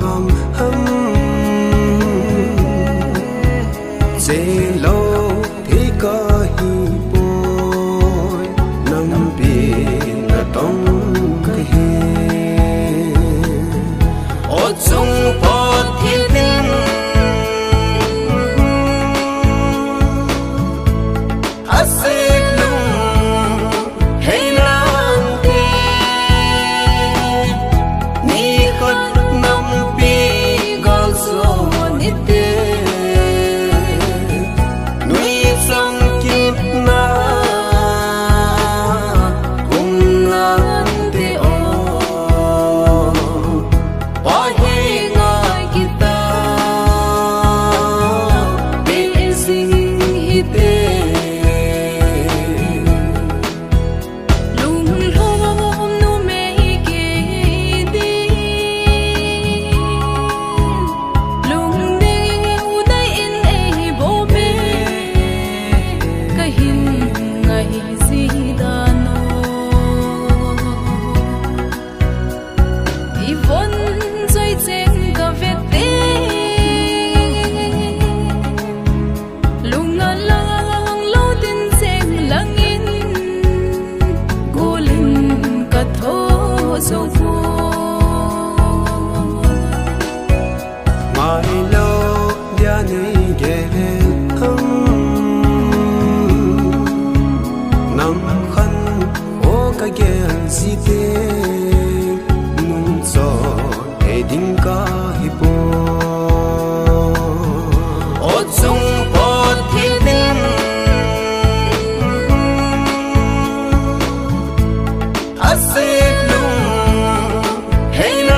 hòm hâm dễ Hey,